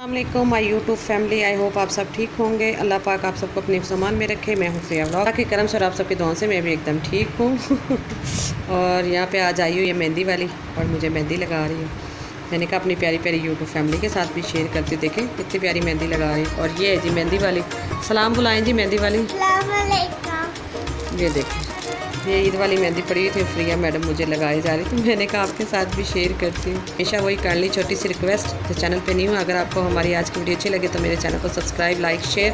Allam my YouTube family I hope आप सब ठीक होंगे। अल्लाह पाक आप सबको अपने सामान में रखे। मैं हूँ फ्रिया व्लॉग। के करम सर आप सबकी दुआओं से मैं भी एकदम ठीक हूँ। और यहाँ पे आज आई हूँ ये मेहंदी वाली और मुझे मेहंदी लगा रही हूँ। मैंने कहा अपनी प्यारी प्यारी यूट्यूब फैमिली के साथ भी शेयर करती देखें कितनी प्यारी मेहंदी लगा रही हूँ। और ये है जी मेहंदी वाली। सलाम बुलाएँ जी मेहंदी वाली। ये देखें। ये ईद वाली मेहंदी पड़ी हुई थी फ्रिया मैडम मुझे लगाई जा रही थी। मैंने कहा, आपके साथ भी शेयर करती हूँ। हमेशा वही काइंडली छोटी सी रिक्वेस्ट तो चैनल पे नहीं हूँ, अगर आपको हमारी आज की वीडियो अच्छी लगे तो मेरे चैनल को subscribe like share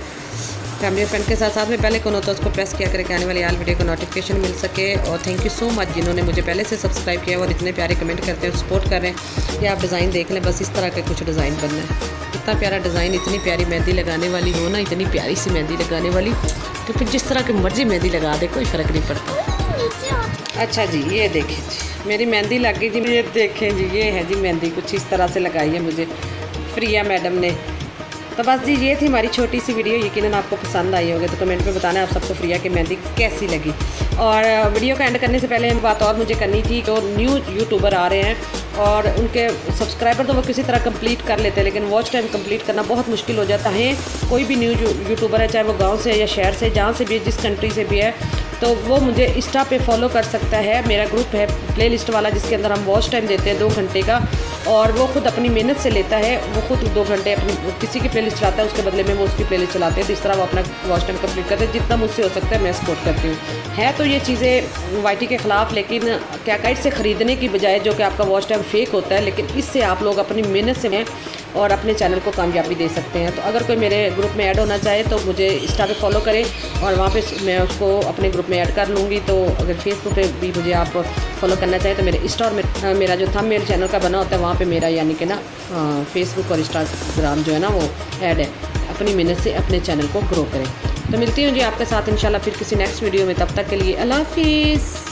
family friend के साथ साथ में पहले कौन होता है उसको प्रेस किया करके आने वाली आल वीडियो को नोटिफिकेशन मिल सके। और थैंक यू सो मच जिन्होंने मुझे पहले से सब्सक्राइब किया और इतने प्यारे कमेंट करते हैं सपोर्ट कर रहे हैं या आप डिज़ाइन देख लें, बस इस तरह का कुछ डिज़ाइन बनना है। इतना प्यारा डिज़ाइन, इतनी प्यारी मेहंदी लगाने वाली हो ना, इतनी प्यारी सी मेहंदी लगाने वाली तो फिर जिस तरह की मर्ज़ी मेहंदी लगा दे, कोई फ़र्क नहीं पड़ता। अच्छा जी, ये देखें जी, मेरी मेहंदी लग गई जी, ये देखें जी, ये है जी मेहंदी, कुछ इस तरह से लगाई है मुझे। फ्रिया मैडम ने तो बस जी, ये थी हमारी छोटी सी वीडियो यकीन आपको पसंद आई होगी तो कमेंट में बताना आप सबको फ्रिया की मेहंदी कैसी लगी। और वीडियो का एंड करने से पहले एक बात और मुझे करनी थी तो न्यू यूट्यूबर आ रहे हैं, और उनके सब्सक्राइबर तो वो किसी तरह कंप्लीट कर लेते हैं, लेकिन वॉच टाइम कंप्लीट करना बहुत मुश्किल हो जाता है। कोई भी न्यू यूट्यूबर है, चाहे वो गाँव से है या शहर से जहाँ से भी है, जिस कंट्री से भी है तो वो मुझे इंस्टा पे फॉलो कर सकता है। मेरा ग्रुप है प्ले लिस्ट वाला, जिसके अंदर हम वॉच टाइम देते हैं दो घंटे का। और वो खुद अपनी मेहनत से लेता है। वो खुद दो घंटे अपनी, किसी की प्ले लिस्ट चलाता है, उसके बदले में वो उसकी प्ले लिस्ट चलाते हैं। तो इस तरह वो अपना वॉच टाइम कंप्लीट करते हैं। जितना मुझसे हो सकता है मैं सपोर्ट करती हूँ। है तो ये चीज़ें वाई के ख़िलाफ़, लेकिन क्या से ख़रीदने की बजाय जो कि आपका वॉच टाइम फेक होता है, लेकिन इससे आप लोग अपनी मेहनत से हैं और अपने चैनल को कामयाबी दे सकते हैं। तो अगर कोई मेरे ग्रुप में ऐड होना चाहे तो मुझे इंस्टा पे फॉलो करें और वहाँ पे मैं उसको अपने ग्रुप में ऐड कर लूँगी तो अगर फेसबुक पे भी मुझे आप फॉलो करना चाहें तो मेरे इंस्टा और में, मेरा जो था मेरे चैनल का बना होता है वहाँ पे मेरा यानी कि ना फेसबुक और इंस्टाग्राम जो है ना वो ऐड है। अपनी मेहनत से अपने चैनल को ग्रो करें। तो मिलती हूँ जी आपके साथ इंशाल्लाह फिर किसी नेक्स्ट वीडियो में तब तक के लिए अल्लाह हाफिज़।